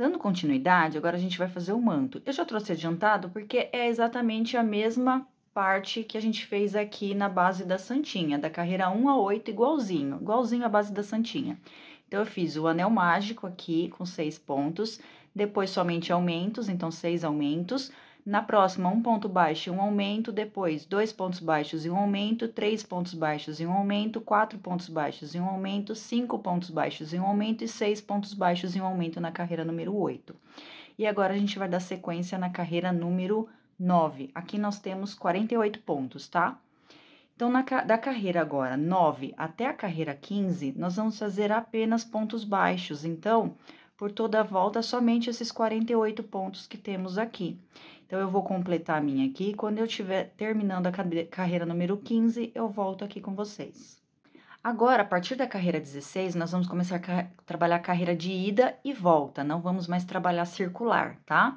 Dando continuidade, agora a gente vai fazer o manto. Eu já trouxe adiantado porque é exatamente a mesma parte que a gente fez aqui na base da Santinha, da carreira 1 a 8, igualzinho, igualzinho a base da Santinha. Então, eu fiz o anel mágico aqui com seis pontos, depois somente aumentos, então seis aumentos. Na próxima, um ponto baixo e um aumento, depois dois pontos baixos e um aumento, três pontos baixos e um aumento, quatro pontos baixos e um aumento, cinco pontos baixos e um aumento e seis pontos baixos e um aumento na carreira número 8. E agora a gente vai dar sequência na carreira número 9. Aqui nós temos 48 pontos, tá? Então, na, da carreira agora 9 até a carreira 15, nós vamos fazer apenas pontos baixos. Então, por toda a volta, somente esses 48 pontos que temos aqui. Então, eu vou completar a minha aqui. Quando eu estiver terminando a carreira número 15, eu volto aqui com vocês. Agora, a partir da carreira 16, nós vamos começar a trabalhar a carreira de ida e volta. Não vamos mais trabalhar circular, tá?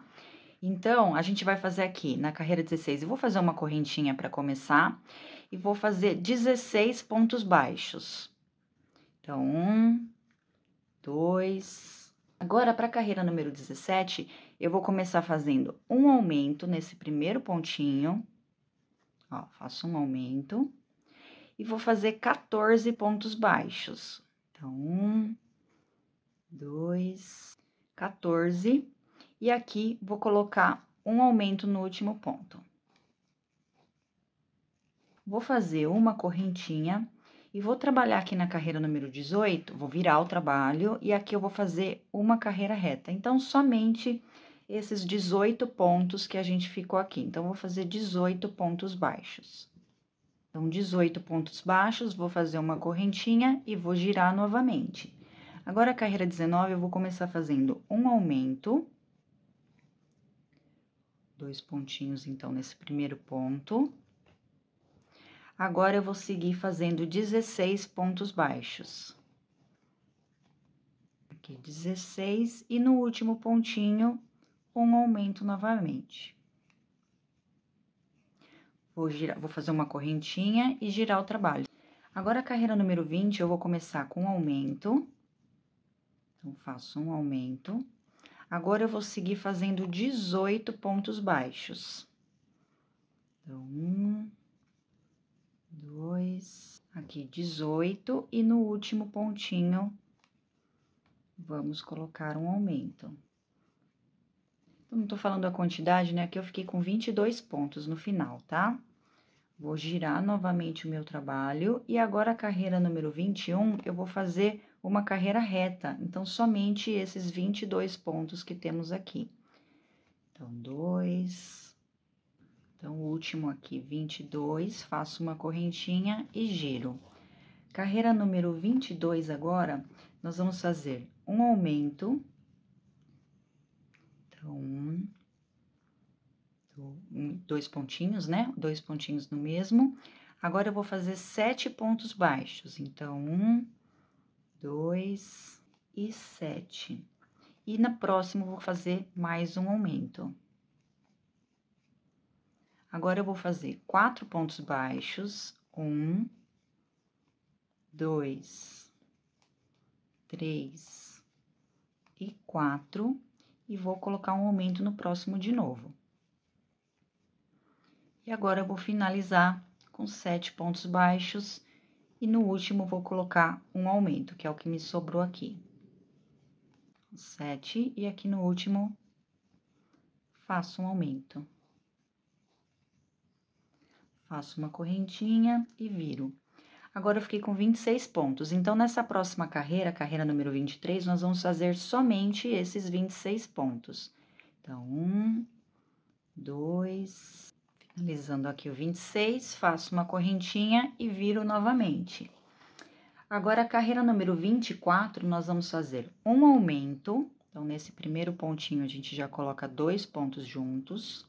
Então, a gente vai fazer aqui na carreira 16, eu vou fazer uma correntinha para começar e vou fazer 16 pontos baixos. Então, um, dois. Agora, para a carreira número 17, eu vou começar fazendo um aumento nesse primeiro pontinho. Ó, faço um aumento e vou fazer 14 pontos baixos. Então, um, dois, 14 e aqui vou colocar um aumento no último ponto. Vou fazer uma correntinha e vou trabalhar aqui na carreira número 18, vou virar o trabalho e aqui eu vou fazer uma carreira reta. Então, somente esses 18 pontos que a gente ficou aqui. Então, vou fazer 18 pontos baixos. Então, 18 pontos baixos, vou fazer uma correntinha e vou girar novamente. Agora, a carreira 19, eu vou começar fazendo um aumento dois pontinhos, então, nesse primeiro ponto. Agora, eu vou seguir fazendo 16 pontos baixos. Aqui, 16, e no último pontinho, um aumento novamente. Vou, girar, vou fazer uma correntinha e girar o trabalho. Agora, a carreira número 20, eu vou começar com um aumento. Então, faço um aumento. Agora, eu vou seguir fazendo 18 pontos baixos. Então, um, dois, aqui 18, e no último pontinho, vamos colocar um aumento. Eu não tô falando a quantidade, né? Aqui eu fiquei com 22 pontos no final, tá? Vou girar novamente o meu trabalho, e agora a carreira número 21, eu vou fazer uma carreira reta. Então, somente esses 22 pontos que temos aqui. Então, dois. Então, o último aqui, 22, faço uma correntinha e giro. Carreira número 22 agora, nós vamos fazer um aumento. Então, um, dois pontinhos, né? Dois pontinhos no mesmo. Agora, eu vou fazer sete pontos baixos. Então, um, dois e sete. E na próxima, vou fazer mais um aumento. Agora, eu vou fazer quatro pontos baixos, um, dois, três e quatro, e vou colocar um aumento no próximo de novo. E agora, eu vou finalizar com sete pontos baixos e no último, vou colocar um aumento, que é o que me sobrou aqui. Sete, e aqui no último, faço um aumento. Faço uma correntinha e viro. Agora, eu fiquei com 26 pontos. Então, nessa próxima carreira, carreira número 23, nós vamos fazer somente esses 26 pontos. Então, um, dois, Finalizando aqui o 26, faço uma correntinha e viro novamente. Agora, a carreira número 24, nós vamos fazer um aumento. Então, nesse primeiro pontinho, a gente já coloca dois pontos juntos.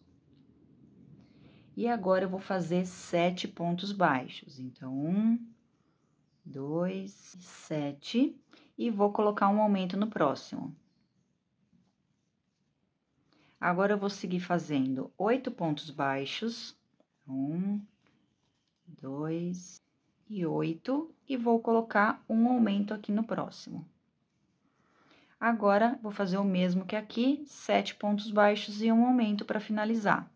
E agora, eu vou fazer sete pontos baixos. Então, um, dois, sete. E vou colocar um aumento no próximo. Agora, eu vou seguir fazendo oito pontos baixos. Um, dois e oito. E vou colocar um aumento aqui no próximo. Agora, vou fazer o mesmo que aqui, sete pontos baixos e um aumento para finalizar.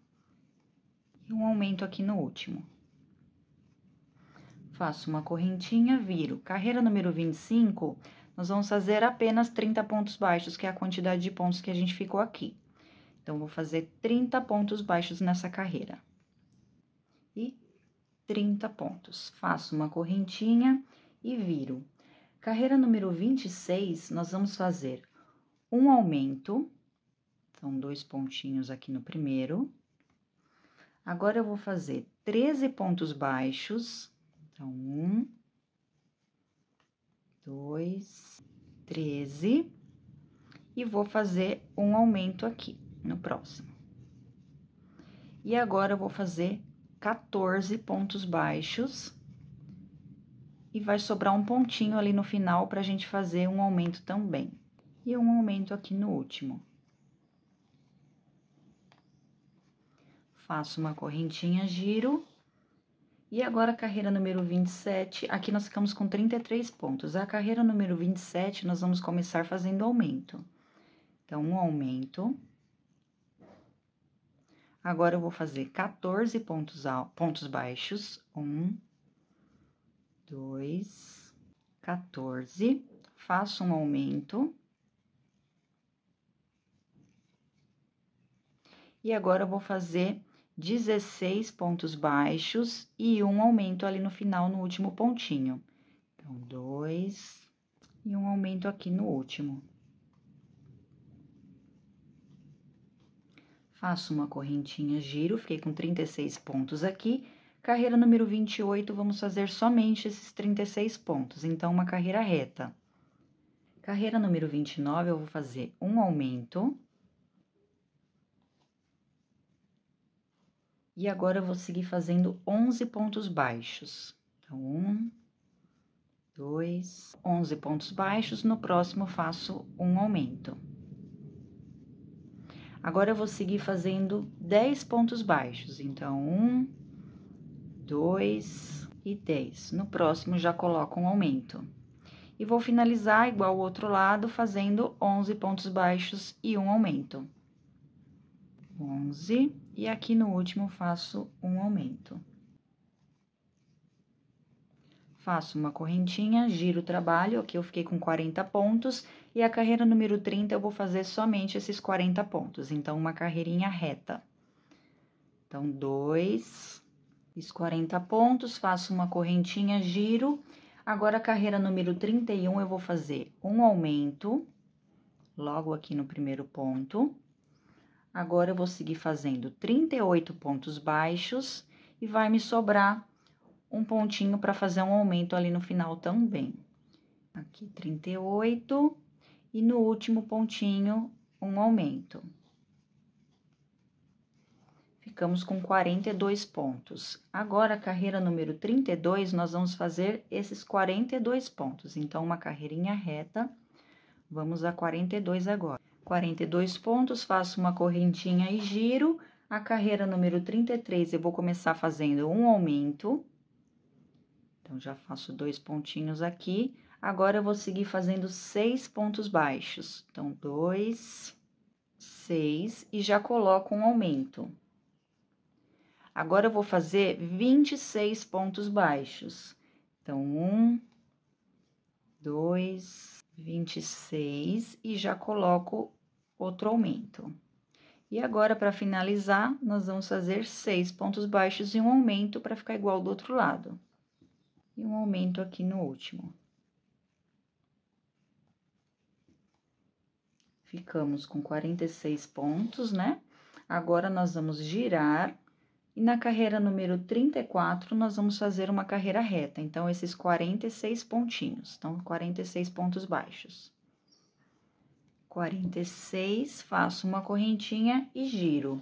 E um aumento aqui no último. Faço uma correntinha, viro. Carreira número 25, nós vamos fazer apenas 30 pontos baixos, que é a quantidade de pontos que a gente ficou aqui. Então, vou fazer 30 pontos baixos nessa carreira. E 30 pontos. Faço uma correntinha e viro. Carreira número 26, nós vamos fazer um aumento. Então, dois pontinhos aqui no primeiro. Agora, eu vou fazer 13 pontos baixos então, um, dois, treze. E vou fazer um aumento aqui no próximo. E agora, eu vou fazer 14 pontos baixos. E vai sobrar um pontinho ali no final pra gente fazer um aumento também. E um aumento aqui no último. Faço uma correntinha, giro e agora, a carreira número 27, aqui nós ficamos com 33 pontos. A carreira número 27, nós vamos começar fazendo aumento. Então, um aumento. Agora, eu vou fazer 14 pontos, pontos baixos. Um, dois, 14. Faço um aumento. E agora, eu vou fazer 16 pontos baixos e um aumento ali no final, no último pontinho. Então, dois e um aumento aqui no último. Faço uma correntinha, giro, fiquei com 36 pontos aqui. Carreira número 28, vamos fazer somente esses 36 pontos, então, uma carreira reta. Carreira número 29, eu vou fazer um aumento E agora, eu vou seguir fazendo 11 pontos baixos. Então, um, dois, 11 pontos baixos. No próximo, faço um aumento. Agora, eu vou seguir fazendo 10 pontos baixos. Então, um, dois e 10. No próximo, já coloco um aumento. E vou finalizar igual o outro lado, fazendo 11 pontos baixos e um aumento. 11 e aqui no último faço um aumento. Faço uma correntinha, giro o trabalho, aqui eu fiquei com 40 pontos, e a carreira número 30 eu vou fazer somente esses 40 pontos, então, uma carreirinha reta. Então, dois, fiz 40 pontos, faço uma correntinha, giro. Agora, a carreira número 31, eu vou fazer um aumento, logo aqui no primeiro ponto. Agora, eu vou seguir fazendo 38 pontos baixos e vai me sobrar um pontinho para fazer um aumento ali no final também. Aqui, 38, e no último pontinho, um aumento. Ficamos com 42 pontos. Agora, carreira número 32, nós vamos fazer esses 42 pontos. Então, uma carreirinha reta, vamos a 42 agora. 42 pontos, faço uma correntinha e giro. A carreira número 33, eu vou começar fazendo um aumento. Então, já faço dois pontinhos aqui. Agora, eu vou seguir fazendo seis pontos baixos. Então, dois, seis, e já coloco um aumento. Agora, eu vou fazer 26 pontos baixos. Então, um, dois, 26, e já coloco outro aumento. E agora, para finalizar, nós vamos fazer seis pontos baixos e um aumento para ficar igual do outro lado. E um aumento aqui no último. Ficamos com 46 pontos, né? Agora, nós vamos girar. E na carreira número 34, nós vamos fazer uma carreira reta. Então, esses 46 pontinhos. Então, 46 pontos baixos. 46, faço uma correntinha e giro.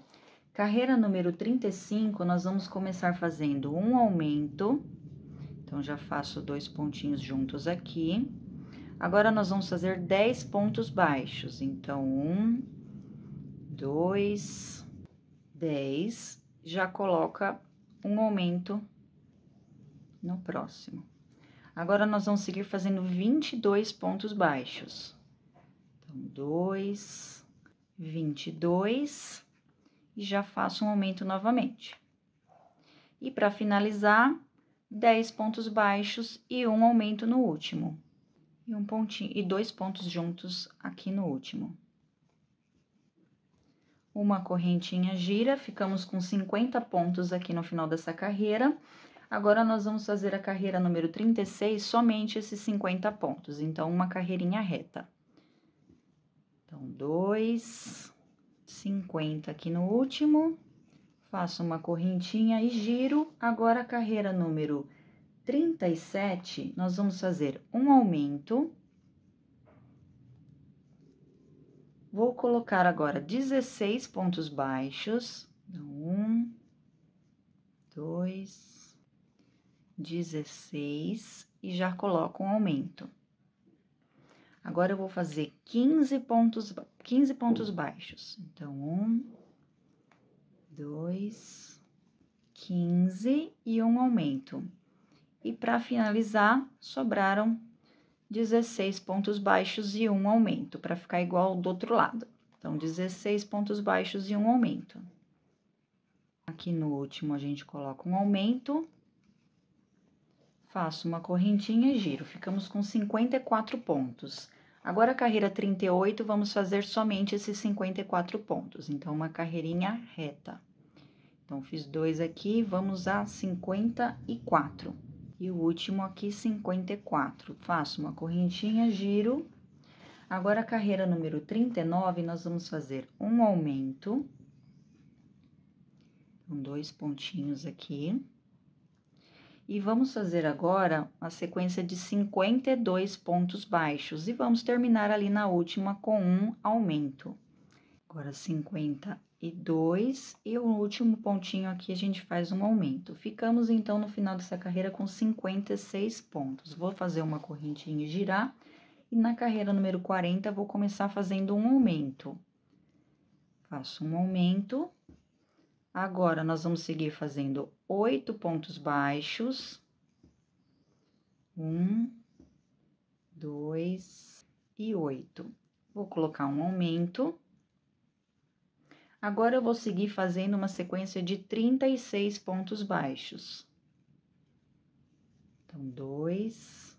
Carreira número 35, nós vamos começar fazendo um aumento. Então, já faço dois pontinhos juntos aqui. Agora, nós vamos fazer 10 pontos baixos. Então, um, dois, dez. Já coloca um aumento no próximo. Agora, nós vamos seguir fazendo 22 pontos baixos. Dois, vinte e dois, e já faço um aumento novamente. E para finalizar, 10 pontos baixos e um aumento no último. E um pontinho e dois pontos juntos aqui no último. Uma correntinha gira, ficamos com 50 pontos aqui no final dessa carreira. Agora, nós vamos fazer a carreira número 36, somente esses 50 pontos. Então, uma carreirinha reta. Então, dois, 50 aqui no último faço uma correntinha e giro. Agora, a carreira número 37, nós vamos fazer um aumento. Vou colocar agora 16 pontos baixos. Então, um, dois, 16 e já coloco um aumento. Agora, eu vou fazer 15 pontos, 15 pontos baixos. Então, um, dois, quinze e um aumento. E para finalizar, sobraram 16 pontos baixos e um aumento, para ficar igual do outro lado. Então, 16 pontos baixos e um aumento. Aqui no último, a gente coloca um aumento. Faço uma correntinha e giro. Ficamos com 54 pontos. Agora, carreira 38, vamos fazer somente esses 54 pontos. Então, uma carreirinha reta. Então, fiz dois aqui, vamos a 54. E o último aqui, 54. Faço uma correntinha, giro. Agora, carreira número 39, nós vamos fazer um aumento. Com dois pontinhos aqui. E vamos fazer agora a sequência de 52 pontos baixos. E vamos terminar ali na última com um aumento. Agora, 52 e o último pontinho aqui a gente faz um aumento. Ficamos, então, no final dessa carreira com 56 pontos. Vou fazer uma correntinha girar. E na carreira número 40, vou começar fazendo um aumento. Faço um aumento Agora, nós vamos seguir fazendo oito pontos baixos. Um, dois e oito. Vou colocar um aumento. Agora, eu vou seguir fazendo uma sequência de 36 pontos baixos. Então, dois,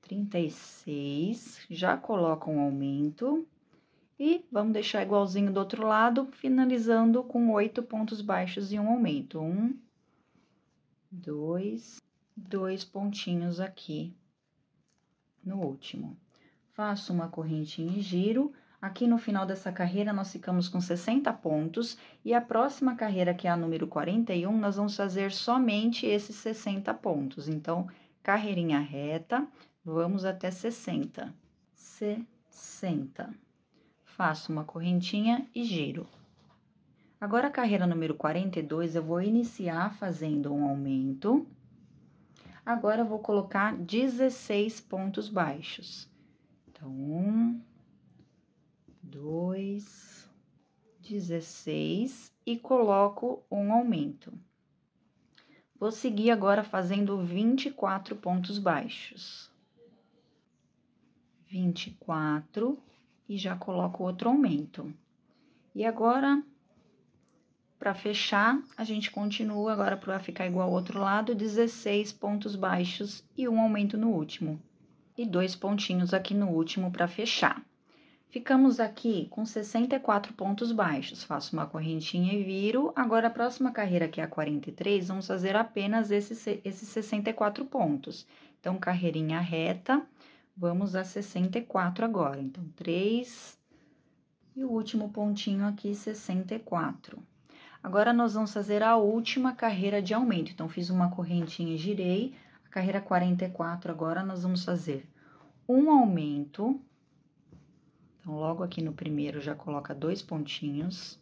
36, já coloco um aumento. E vamos deixar igualzinho do outro lado, finalizando com oito pontos baixos e um aumento. Um, dois, dois pontinhos aqui no último. Faço uma correntinha e giro. Aqui no final dessa carreira, nós ficamos com 60 pontos. E a próxima carreira, que é a número 41, nós vamos fazer somente esses 60 pontos. Então, carreirinha reta, vamos até 60. 60 faço uma correntinha e giro. Agora, a carreira número 42, eu vou iniciar fazendo um aumento. Agora, eu vou colocar 16 pontos baixos. Então, um, dois, 16 e coloco um aumento. Vou seguir agora fazendo 24 pontos baixos. 24 e já coloco outro aumento. E agora, para fechar, a gente continua agora para ficar igual ao outro lado, 16 pontos baixos e um aumento no último. E dois pontinhos aqui no último para fechar. Ficamos aqui com 64 pontos baixos. Faço uma correntinha e viro. Agora, a próxima carreira, que é a 43, vamos fazer apenas esses, esses 64 pontos. Então, carreirinha reta, Vamos a 64 agora. Então, 3 e o último pontinho aqui, 64. Agora, nós vamos fazer a última carreira de aumento. Então, fiz uma correntinha e girei. A carreira 44, agora, nós vamos fazer um aumento. Então, logo aqui no primeiro, já coloca dois pontinhos.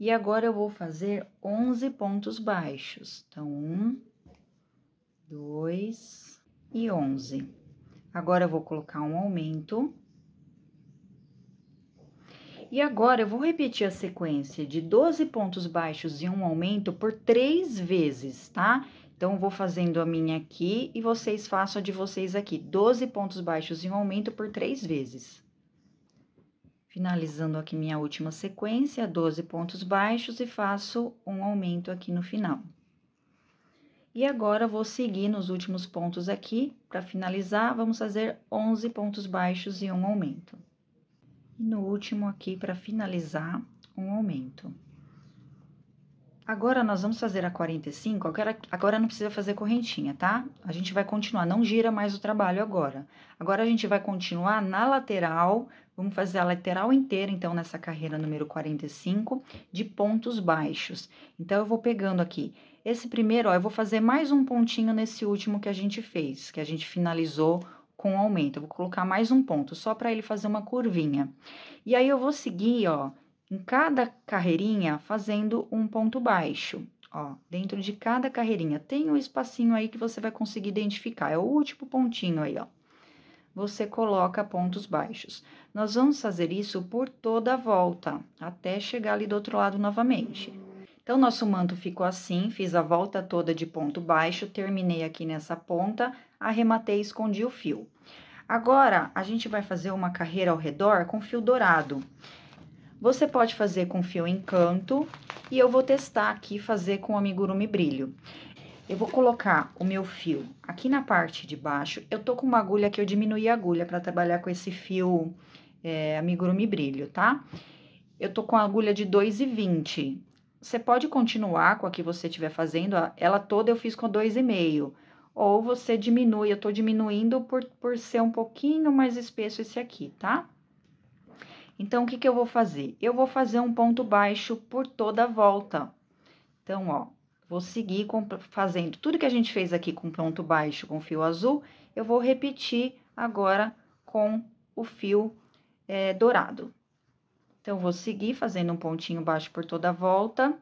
E agora, eu vou fazer 11 pontos baixos. Então, um, dois e 11. Agora, eu vou colocar um aumento. E agora, eu vou repetir a sequência de 12 pontos baixos e um aumento por três vezes, tá? Então, vou fazendo a minha aqui e vocês façam a de vocês aqui. 12 pontos baixos e um aumento por três vezes. Finalizando aqui minha última sequência, 12 pontos baixos e faço um aumento aqui no final. E agora, vou seguir nos últimos pontos aqui, para finalizar, vamos fazer 11 pontos baixos e um aumento. E no último aqui, para finalizar, um aumento. Agora, nós vamos fazer a 45, agora, agora não precisa fazer correntinha, tá? A gente vai continuar, não gira mais o trabalho agora. Agora, a gente vai continuar na lateral, vamos fazer a lateral inteira, então, nessa carreira número 45, de pontos baixos. Então, eu vou pegando aqui, esse primeiro, ó, eu vou fazer mais um pontinho nesse último que a gente fez, que a gente finalizou com aumento. Eu vou colocar mais um ponto, só para ele fazer uma curvinha. E aí, eu vou seguir, ó, em cada carreirinha fazendo um ponto baixo. Ó, dentro de cada carreirinha tem um espacinho aí que você vai conseguir identificar, é o último pontinho aí, ó. Você coloca pontos baixos. Nós vamos fazer isso por toda a volta, até chegar ali do outro lado novamente. Então, nosso manto ficou assim, fiz a volta toda de ponto baixo, terminei aqui nessa ponta, arrematei e escondi o fio. Agora, a gente vai fazer uma carreira ao redor com fio dourado. Você pode fazer com fio encanto e eu vou testar aqui fazer com amigurumi brilho. Eu vou colocar o meu fio aqui na parte de baixo. Eu tô com uma agulha que eu diminui a agulha para trabalhar com esse fio é, amigurumi brilho, tá? Eu tô com a agulha de 2,20. Você pode continuar com a que você estiver fazendo, ela toda eu fiz com 2,5. Ou você diminui, eu tô diminuindo por, por ser um pouquinho mais espesso esse aqui, tá? Então, o que, que eu vou fazer? Eu vou fazer um ponto baixo por toda a volta. Então, ó, vou seguir com, fazendo tudo que a gente fez aqui com ponto baixo com fio azul, eu vou repetir agora com o fio é, dourado. Então, vou seguir fazendo um pontinho baixo por toda a volta,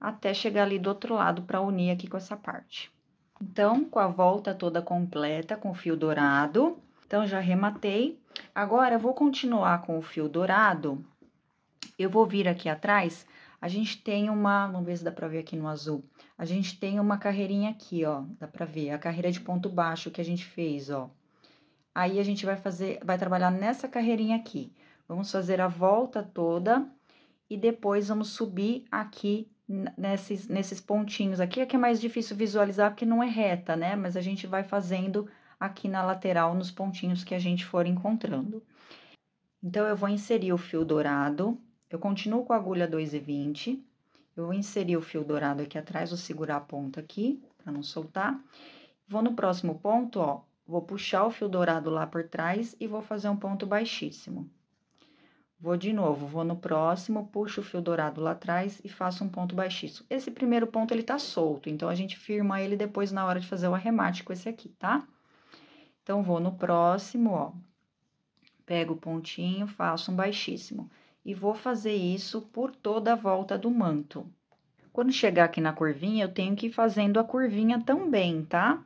até chegar ali do outro lado para unir aqui com essa parte. Então, com a volta toda completa com fio dourado, então, já rematei. Agora, eu vou continuar com o fio dourado. Eu vou vir aqui atrás, a gente tem uma, vamos ver se dá pra ver aqui no azul. A gente tem uma carreirinha aqui, ó, dá pra ver, a carreira de ponto baixo que a gente fez, ó. Aí, a gente vai fazer, vai trabalhar nessa carreirinha aqui. Vamos fazer a volta toda e depois vamos subir aqui nesses, nesses pontinhos aqui. Aqui é mais difícil visualizar porque não é reta, né? Mas a gente vai fazendo aqui na lateral, nos pontinhos que a gente for encontrando. Então, eu vou inserir o fio dourado, eu continuo com a agulha 2,20, eu vou inserir o fio dourado aqui atrás, vou segurar a ponta aqui, para não soltar. Vou no próximo ponto, ó, vou puxar o fio dourado lá por trás e vou fazer um ponto baixíssimo. Vou de novo, vou no próximo, puxo o fio dourado lá atrás e faço um ponto baixíssimo. Esse primeiro ponto, ele tá solto, então, a gente firma ele depois na hora de fazer o arremate com esse aqui, tá? Então, vou no próximo, ó. Pego o pontinho, faço um baixíssimo. E vou fazer isso por toda a volta do manto. Quando chegar aqui na curvinha, eu tenho que ir fazendo a curvinha também, tá?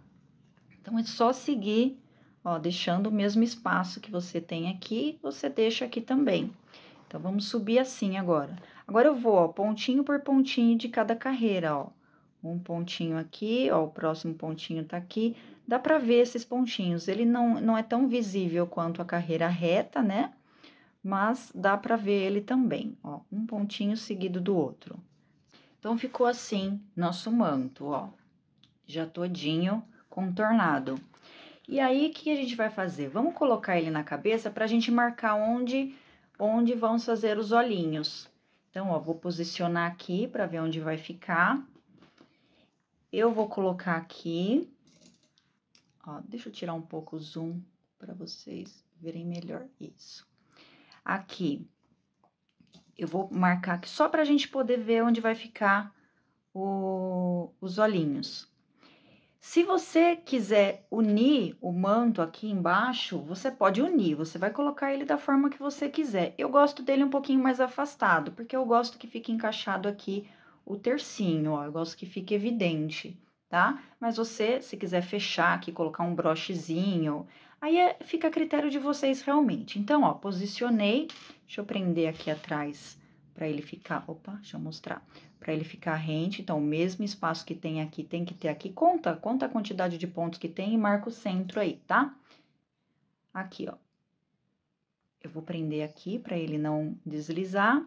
Então, é só seguir, ó, deixando o mesmo espaço que você tem aqui, você deixa aqui também. Então, vamos subir assim agora. Agora, eu vou, ó, pontinho por pontinho de cada carreira, ó. Um pontinho aqui, ó, o próximo pontinho tá aqui dá para ver esses pontinhos. Ele não, não é tão visível quanto a carreira reta, né? Mas dá para ver ele também, ó, um pontinho seguido do outro. Então, ficou assim nosso manto, ó, já todinho contornado. E aí, o que a gente vai fazer? Vamos colocar ele na cabeça para a gente marcar onde, onde vão fazer os olhinhos. Então, ó, vou posicionar aqui para ver onde vai ficar. Eu vou colocar aqui Ó, deixa eu tirar um pouco o zoom para vocês verem melhor isso. Aqui, eu vou marcar aqui só para a gente poder ver onde vai ficar o, os olhinhos. Se você quiser unir o manto aqui embaixo, você pode unir, você vai colocar ele da forma que você quiser. Eu gosto dele um pouquinho mais afastado, porque eu gosto que fique encaixado aqui o tercinho, ó, eu gosto que fique evidente tá? Mas você, se quiser fechar aqui, colocar um brochezinho, aí é, fica a critério de vocês realmente. Então, ó, posicionei, deixa eu prender aqui atrás para ele ficar, opa, deixa eu mostrar, para ele ficar rente, então, o mesmo espaço que tem aqui, tem que ter aqui, conta, conta a quantidade de pontos que tem e marca o centro aí, tá? Aqui, ó. Eu vou prender aqui para ele não deslizar.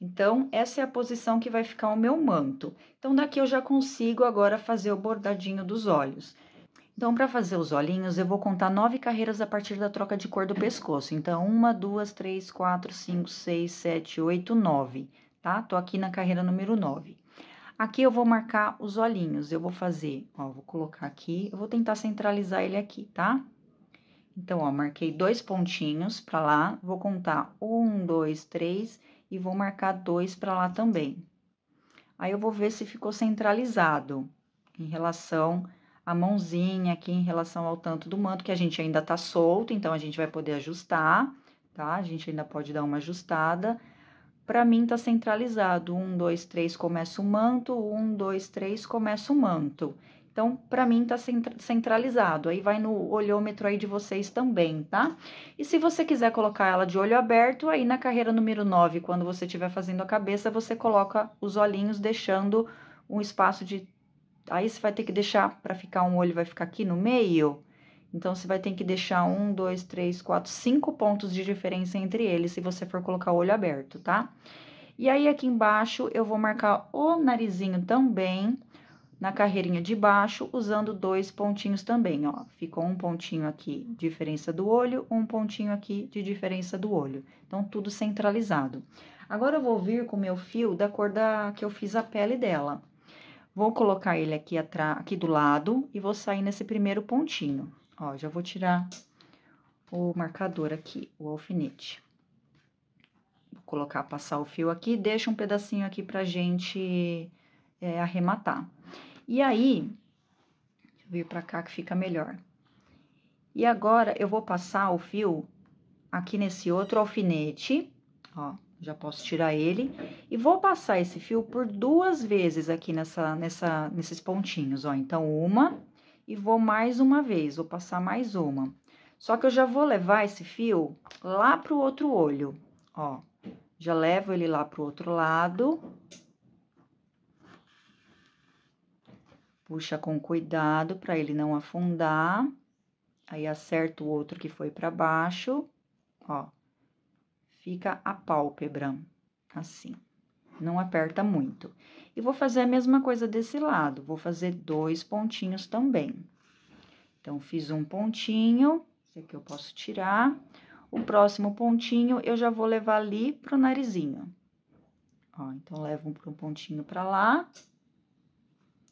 Então, essa é a posição que vai ficar o meu manto. Então, daqui eu já consigo agora fazer o bordadinho dos olhos. Então, para fazer os olhinhos, eu vou contar nove carreiras a partir da troca de cor do pescoço. Então, uma, duas, três, quatro, cinco, seis, sete, oito, nove, tá? Tô aqui na carreira número nove. Aqui eu vou marcar os olhinhos. Eu vou fazer, ó, vou colocar aqui, eu vou tentar centralizar ele aqui, tá? Então, ó, marquei dois pontinhos para lá, vou contar um, dois, três e vou marcar dois para lá também. Aí, eu vou ver se ficou centralizado em relação a mãozinha aqui em relação ao tanto do manto, que a gente ainda tá solto, então a gente vai poder ajustar, tá? A gente ainda pode dar uma ajustada. Pra mim, tá centralizado. Um, dois, três, começa o manto. Um, dois, três, começa o manto. Então, pra mim, tá centralizado. Aí, vai no olhômetro aí de vocês também, tá? E se você quiser colocar ela de olho aberto, aí na carreira número 9, quando você estiver fazendo a cabeça, você coloca os olhinhos deixando um espaço de Aí você vai ter que deixar para ficar um olho, vai ficar aqui no meio. Então, você vai ter que deixar um, dois, três, quatro, cinco pontos de diferença entre eles, se você for colocar o olho aberto, tá? E aí, aqui embaixo, eu vou marcar o narizinho também, na carreirinha de baixo, usando dois pontinhos também, ó. Ficou um pontinho aqui, diferença do olho, um pontinho aqui de diferença do olho. Então, tudo centralizado. Agora, eu vou vir com o meu fio da cor da que eu fiz a pele dela. Vou colocar ele aqui atrás, aqui do lado e vou sair nesse primeiro pontinho. Ó, já vou tirar o marcador aqui, o alfinete. Vou colocar, passar o fio aqui, deixa um pedacinho aqui pra gente é, arrematar. E aí, deixa eu vir pra cá que fica melhor. E agora, eu vou passar o fio aqui nesse outro alfinete, ó já posso tirar ele. E vou passar esse fio por duas vezes aqui nessa, nessa, nesses pontinhos, ó. Então, uma e vou mais uma vez, vou passar mais uma. Só que eu já vou levar esse fio lá pro outro olho, ó. Já levo ele lá pro outro lado. Puxa com cuidado para ele não afundar. Aí, acerto o outro que foi para baixo, ó fica a pálpebra, assim. Não aperta muito. E vou fazer a mesma coisa desse lado, vou fazer dois pontinhos também. Então, fiz um pontinho, esse aqui eu posso tirar. O próximo pontinho, eu já vou levar ali pro narizinho. Ó, então, levo um pontinho pra lá.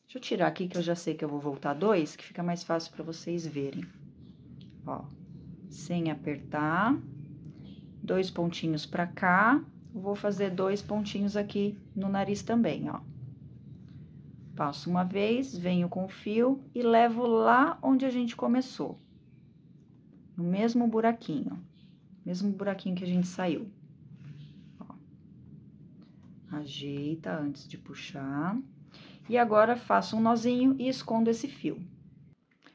Deixa eu tirar aqui, que eu já sei que eu vou voltar dois, que fica mais fácil pra vocês verem. Ó, sem apertar dois pontinhos pra cá, vou fazer dois pontinhos aqui no nariz também, ó. Passo uma vez, venho com o fio e levo lá onde a gente começou. No mesmo buraquinho, mesmo buraquinho que a gente saiu. Ó. Ajeita antes de puxar. E agora, faço um nozinho e escondo esse fio.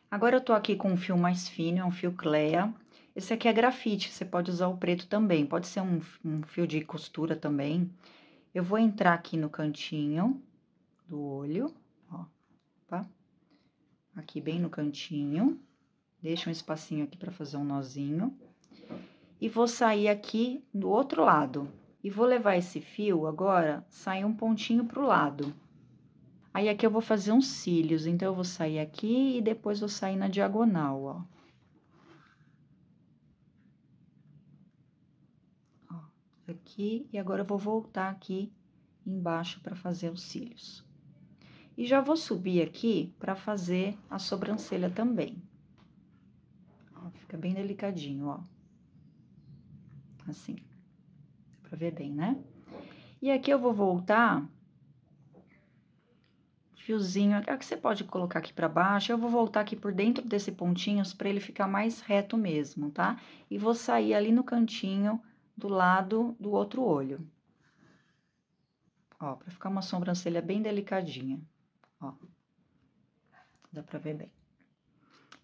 Agora, eu tô aqui com um fio mais fino, é um fio Clea. Esse aqui é grafite, você pode usar o preto também, pode ser um, um fio de costura também. Eu vou entrar aqui no cantinho do olho, ó? Aqui bem no cantinho, deixa um espacinho aqui para fazer um nozinho. E vou sair aqui do outro lado. E vou levar esse fio agora, sair um pontinho pro lado. Aí, aqui eu vou fazer uns cílios, então, eu vou sair aqui e depois vou sair na diagonal, ó. Aqui, e agora eu vou voltar aqui embaixo para fazer os cílios. E já vou subir aqui para fazer a sobrancelha também. Ó, fica bem delicadinho, ó. Assim. Pra ver bem, né? E aqui eu vou voltar fiozinho, é que você pode colocar aqui para baixo, eu vou voltar aqui por dentro desse pontinho para ele ficar mais reto mesmo, tá? E vou sair ali no cantinho do lado do outro olho. Ó, pra ficar uma sobrancelha bem delicadinha, ó. Dá pra ver bem.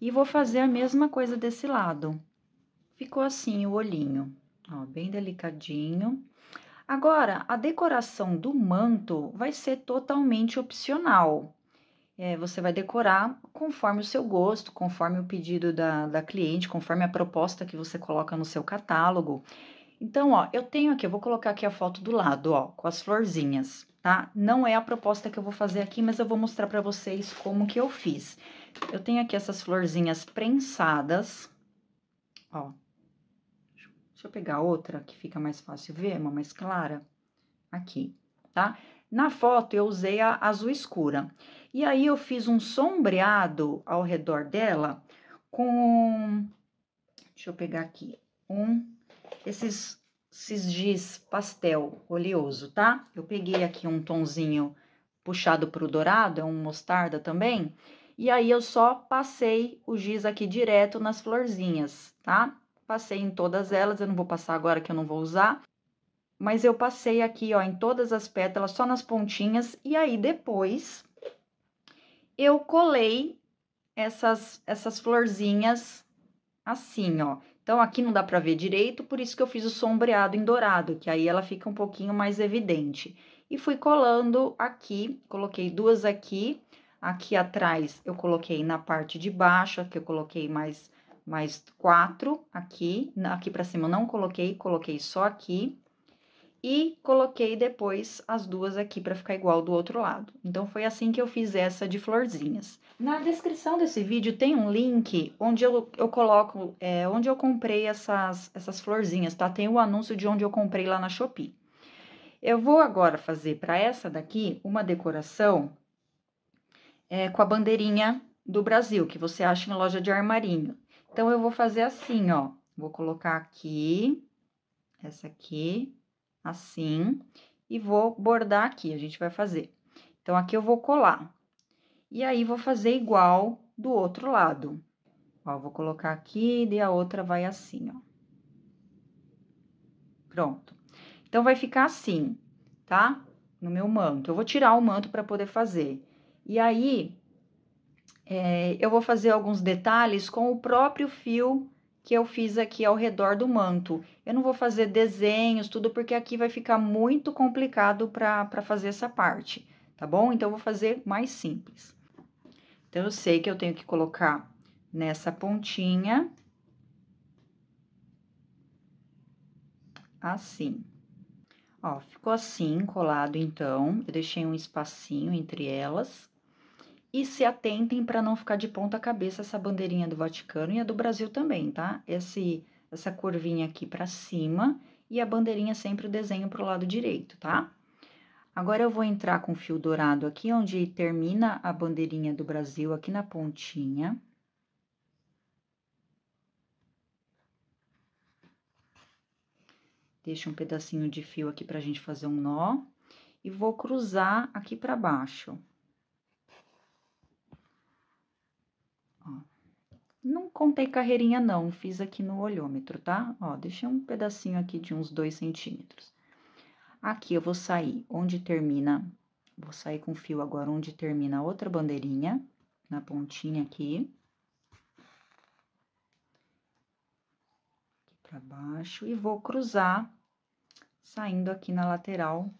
E vou fazer a mesma coisa desse lado. Ficou assim o olhinho, ó, bem delicadinho. Agora, a decoração do manto vai ser totalmente opcional. é, você vai decorar conforme o seu gosto, conforme o pedido da, da cliente, conforme a proposta que você coloca no seu catálogo. Então, ó, eu tenho aqui, eu vou colocar aqui a foto do lado, ó, com as florzinhas, tá? Não é a proposta que eu vou fazer aqui, mas eu vou mostrar para vocês como que eu fiz. Eu tenho aqui essas florzinhas prensadas, ó. Deixa eu pegar outra que fica mais fácil ver, uma mais clara. Aqui, tá? Na foto eu usei a azul escura. E aí eu fiz um sombreado ao redor dela com deixa eu pegar aqui, um esses esses giz pastel oleoso, tá? Eu peguei aqui um tonzinho puxado pro dourado, é um mostarda também. E aí eu só passei o giz aqui direto nas florzinhas, tá? Passei em todas elas, eu não vou passar agora que eu não vou usar mas eu passei aqui, ó, em todas as pétalas, só nas pontinhas, e aí depois eu colei essas, essas florzinhas assim, ó. Então, aqui não dá pra ver direito, por isso que eu fiz o sombreado em dourado, que aí ela fica um pouquinho mais evidente. E fui colando aqui, coloquei duas aqui, aqui atrás eu coloquei na parte de baixo, aqui eu coloquei mais, mais quatro aqui, aqui pra cima eu não coloquei, coloquei só aqui e coloquei depois as duas aqui para ficar igual do outro lado. Então, foi assim que eu fiz essa de florzinhas. Na descrição desse vídeo tem um link onde eu, eu coloco, é, onde eu comprei essas, essas florzinhas, tá? Tem o anúncio de onde eu comprei lá na Shopee. Eu vou agora fazer para essa daqui uma decoração é, com a bandeirinha do Brasil, que você acha em loja de armarinho. Então, eu vou fazer assim, ó. Vou colocar aqui, essa aqui, assim, e vou bordar aqui, a gente vai fazer. Então, aqui eu vou colar. E aí, vou fazer igual do outro lado. Ó, vou colocar aqui e a outra vai assim, ó. Pronto. Então, vai ficar assim, tá? No meu manto. Eu vou tirar o manto para poder fazer. E aí, é, eu vou fazer alguns detalhes com o próprio fio que eu fiz aqui ao redor do manto. Eu não vou fazer desenhos, tudo, porque aqui vai ficar muito complicado para fazer essa parte, tá bom? Então, eu vou fazer mais simples. Então, eu sei que eu tenho que colocar nessa pontinha. Assim. Ó, ficou assim, colado, então. Eu deixei um espacinho entre elas. E se atentem para não ficar de ponta cabeça essa bandeirinha do Vaticano e a do Brasil também, tá? Esse, essa curvinha aqui para cima e a bandeirinha sempre o desenho para o lado direito, tá? Agora, eu vou entrar com fio dourado aqui, onde termina a bandeirinha do Brasil, aqui na pontinha. Deixa um pedacinho de fio aqui pra gente fazer um nó. E vou cruzar aqui pra baixo. Não contei carreirinha, não, fiz aqui no olhômetro, tá? Ó, deixei um pedacinho aqui de uns dois centímetros. Aqui eu vou sair onde termina, vou sair com fio agora onde termina a outra bandeirinha, na pontinha aqui. Aqui pra baixo, e vou cruzar, saindo aqui na lateral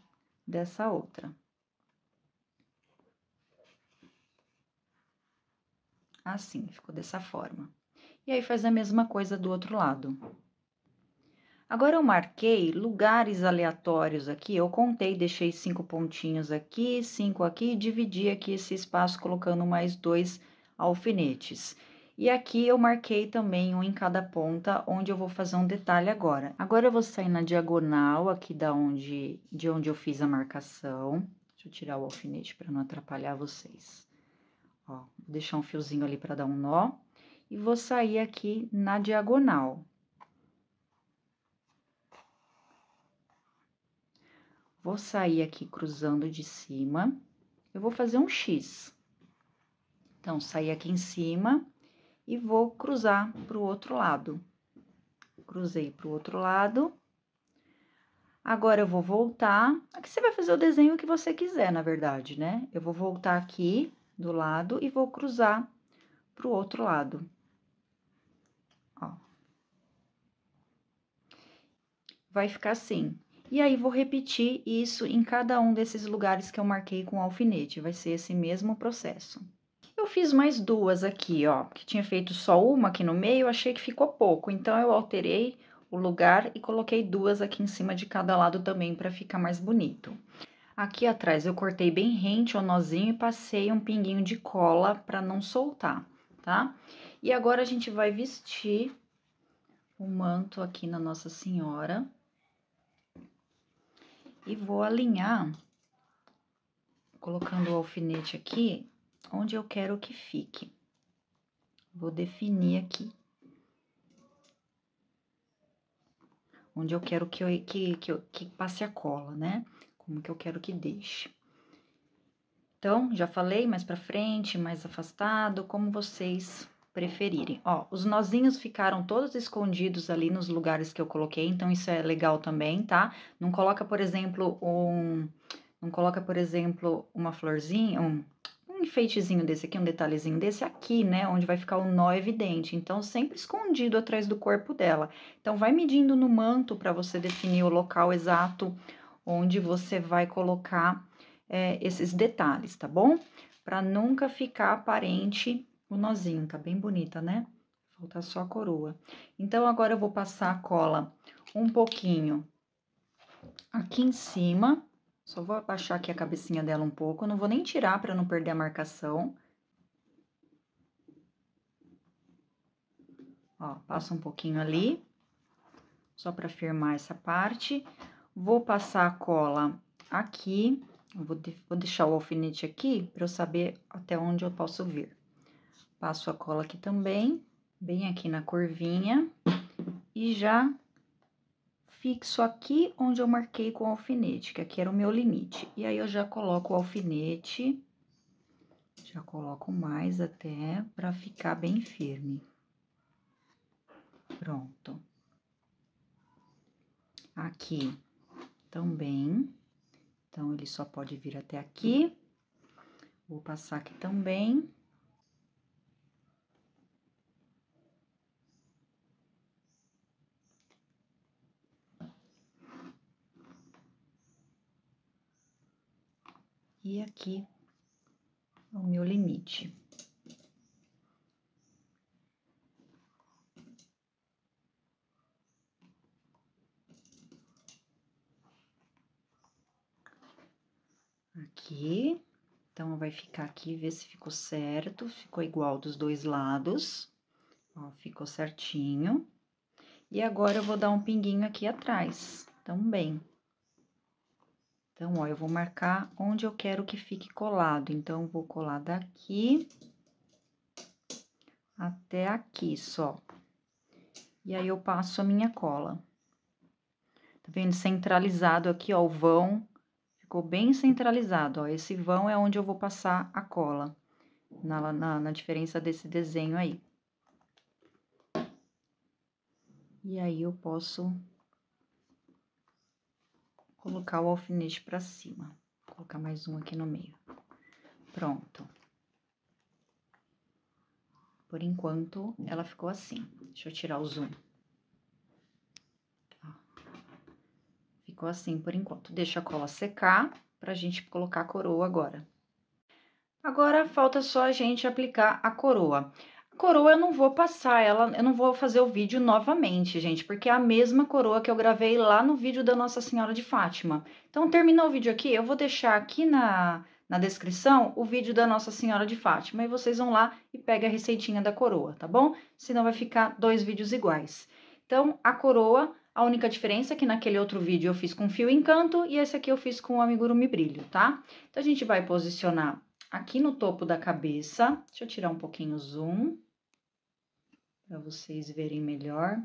dessa outra. Assim, ficou dessa forma. E aí, faz a mesma coisa do outro lado. Agora, eu marquei lugares aleatórios aqui, eu contei, deixei cinco pontinhos aqui, cinco aqui, e dividi aqui esse espaço colocando mais dois alfinetes. E aqui eu marquei também um em cada ponta, onde eu vou fazer um detalhe agora. Agora, eu vou sair na diagonal aqui da onde, de onde eu fiz a marcação. Deixa eu tirar o alfinete para não atrapalhar vocês. Ó, vou deixar um fiozinho ali para dar um nó. E vou sair aqui na diagonal. Vou sair aqui cruzando de cima. Eu vou fazer um X. Então, sair aqui em cima e vou cruzar pro outro lado. Cruzei pro outro lado. Agora, eu vou voltar. Aqui você vai fazer o desenho que você quiser, na verdade, né? Eu vou voltar aqui do lado e vou cruzar pro outro lado. Ó. Vai ficar assim. E aí, vou repetir isso em cada um desses lugares que eu marquei com alfinete, vai ser esse mesmo processo. Eu fiz mais duas aqui, ó, que tinha feito só uma aqui no meio, achei que ficou pouco, então eu alterei o lugar e coloquei duas aqui em cima de cada lado também para ficar mais bonito. Aqui atrás eu cortei bem rente o nozinho e passei um pinguinho de cola para não soltar, tá? E agora a gente vai vestir o manto aqui na Nossa Senhora e vou alinhar, colocando o alfinete aqui, onde eu quero que fique. Vou definir aqui. Onde eu quero que, eu, que, que, que passe a cola, né? Como que eu quero que deixe. Então, já falei, mais pra frente, mais afastado, como vocês preferirem. Ó, os nozinhos ficaram todos escondidos ali nos lugares que eu coloquei, então isso é legal também, tá? Não coloca, por exemplo, um... Não coloca, por exemplo, uma florzinha, um, um enfeitezinho desse aqui, um detalhezinho desse aqui, né? Onde vai ficar o nó evidente. Então, sempre escondido atrás do corpo dela. Então, vai medindo no manto para você definir o local exato onde você vai colocar é, esses detalhes, tá bom? Para nunca ficar aparente o nozinho, tá bem bonita, né? Falta só a coroa. Então, agora eu vou passar a cola um pouquinho aqui em cima. Só vou abaixar aqui a cabecinha dela um pouco. Não vou nem tirar para não perder a marcação. Ó, passa um pouquinho ali. Só para firmar essa parte. Vou passar a cola aqui. Vou, de, vou deixar o alfinete aqui para eu saber até onde eu posso vir. Passo a cola aqui também, bem aqui na curvinha, e já fixo aqui onde eu marquei com o alfinete, que aqui era o meu limite. E aí, eu já coloco o alfinete, já coloco mais até para ficar bem firme. Pronto. Aqui também, então, ele só pode vir até aqui. Vou passar aqui também. E aqui é o meu limite. Aqui, então, vai ficar aqui, ver se ficou certo, ficou igual dos dois lados, ó, ficou certinho. E agora, eu vou dar um pinguinho aqui atrás, também. Então, ó, eu vou marcar onde eu quero que fique colado. Então, vou colar daqui até aqui só. E aí, eu passo a minha cola. Tá vendo? Centralizado aqui, ó, o vão ficou bem centralizado, ó. Esse vão é onde eu vou passar a cola, na, na, na diferença desse desenho aí. E aí, eu posso colocar o alfinete pra cima. Vou colocar mais um aqui no meio. Pronto. Por enquanto, ela ficou assim. Deixa eu tirar o zoom. Ficou assim por enquanto. Deixa a cola secar pra gente colocar a coroa agora. Agora, falta só a gente aplicar a coroa coroa eu não vou passar ela, eu não vou fazer o vídeo novamente, gente, porque é a mesma coroa que eu gravei lá no vídeo da Nossa Senhora de Fátima. Então, terminou o vídeo aqui, eu vou deixar aqui na, na descrição o vídeo da Nossa Senhora de Fátima, e vocês vão lá e pegam a receitinha da coroa, tá bom? Senão vai ficar dois vídeos iguais. Então, a coroa, a única diferença é que naquele outro vídeo eu fiz com fio encanto, e esse aqui eu fiz com amigurumi brilho, tá? Então, a gente vai posicionar aqui no topo da cabeça, deixa eu tirar um pouquinho o zoom para vocês verem melhor.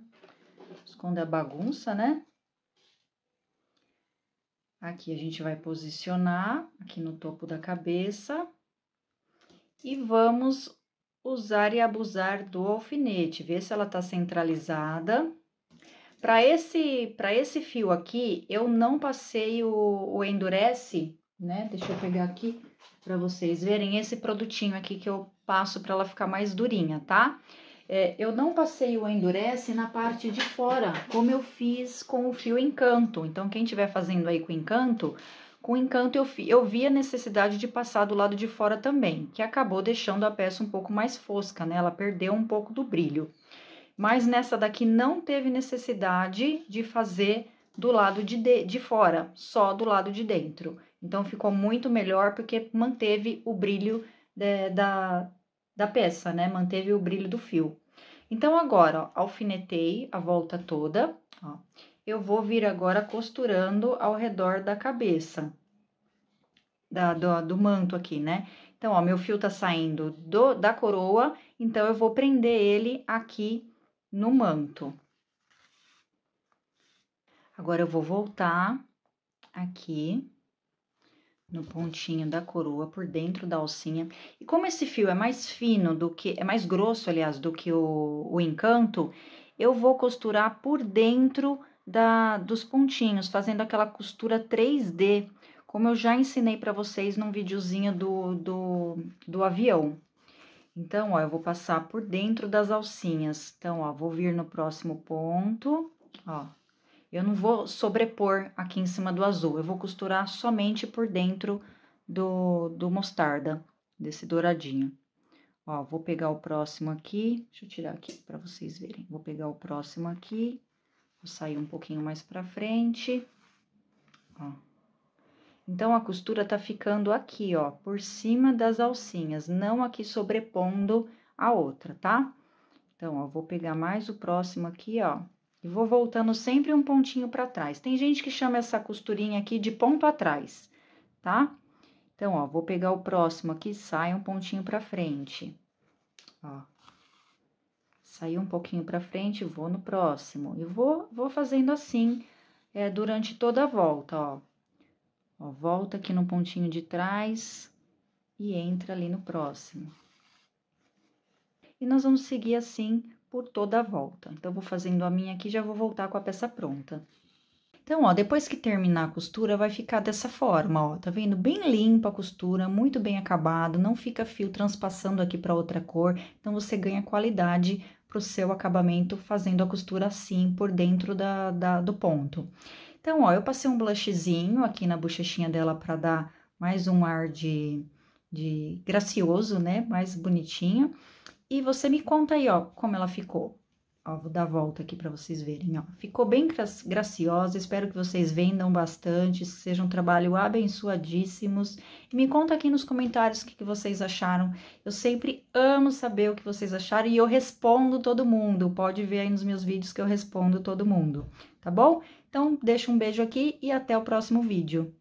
Esconde a bagunça, né? Aqui a gente vai posicionar aqui no topo da cabeça e vamos usar e abusar do alfinete, ver se ela tá centralizada. Para esse, para esse fio aqui, eu não passei o, o endurece, né? Deixa eu pegar aqui para vocês verem esse produtinho aqui que eu passo para ela ficar mais durinha, tá? é, eu não passei o endurece na parte de fora, como eu fiz com o fio encanto. Então, quem estiver fazendo aí com encanto, com encanto eu, eu vi a necessidade de passar do lado de fora também, que acabou deixando a peça um pouco mais fosca, né? Ela perdeu um pouco do brilho. Mas nessa daqui não teve necessidade de fazer do lado de, de, de fora, só do lado de dentro. Então, ficou muito melhor porque manteve o brilho de, da, da peça, né? Manteve o brilho do fio. Então, agora, ó, alfinetei a volta toda, ó. Eu vou vir agora costurando ao redor da cabeça, da, do, do manto aqui, né? Então, ó, meu fio tá saindo do, da coroa, então eu vou prender ele aqui no manto. Agora, eu vou voltar aqui no pontinho da coroa, por dentro da alcinha. E como esse fio é mais fino do que, é mais grosso, aliás, do que o, o encanto, eu vou costurar por dentro da, dos pontinhos, fazendo aquela costura 3D, como eu já ensinei para vocês num videozinho do, do, do avião. Então, ó, eu vou passar por dentro das alcinhas. Então, ó, vou vir no próximo ponto, ó, eu não vou sobrepor aqui em cima do azul, eu vou costurar somente por dentro do, do mostarda, desse douradinho. Ó, vou pegar o próximo aqui, deixa eu tirar aqui para vocês verem. Vou pegar o próximo aqui, vou sair um pouquinho mais pra frente, ó. Então, a costura tá ficando aqui, ó, por cima das alcinhas, não aqui sobrepondo a outra, tá? Então, ó, vou pegar mais o próximo aqui, ó, e vou voltando sempre um pontinho para trás. Tem gente que chama essa costurinha aqui de ponto atrás, tá? Então, ó, vou pegar o próximo aqui, sai um pontinho para frente. Ó. Saí um pouquinho para frente, vou no próximo. E vou, vou fazendo assim, é, durante toda a volta, ó. Ó, volta aqui no pontinho de trás e entra ali no próximo. E nós vamos seguir assim por toda a volta. Então, vou fazendo a minha aqui, já vou voltar com a peça pronta. Então, ó, depois que terminar a costura, vai ficar dessa forma, ó, tá vendo? Bem limpa a costura, muito bem acabado, não fica fio transpassando aqui para outra cor, então você ganha qualidade pro seu acabamento fazendo a costura assim por dentro da, da do ponto. Então, ó, eu passei um blushzinho aqui na bochechinha dela para dar mais um ar de, de gracioso, né? Mais bonitinho. E você me conta aí, ó, como ela ficou. Ó, vou dar a volta aqui para vocês verem, ó. Ficou bem graciosa, espero que vocês vendam bastante, sejam um trabalho abençoadíssimos. E me conta aqui nos comentários o que, que vocês acharam. Eu sempre amo saber o que vocês acharam e eu respondo todo mundo. Pode ver aí nos meus vídeos que eu respondo todo mundo, tá bom? Então, deixa um beijo aqui e até o próximo vídeo.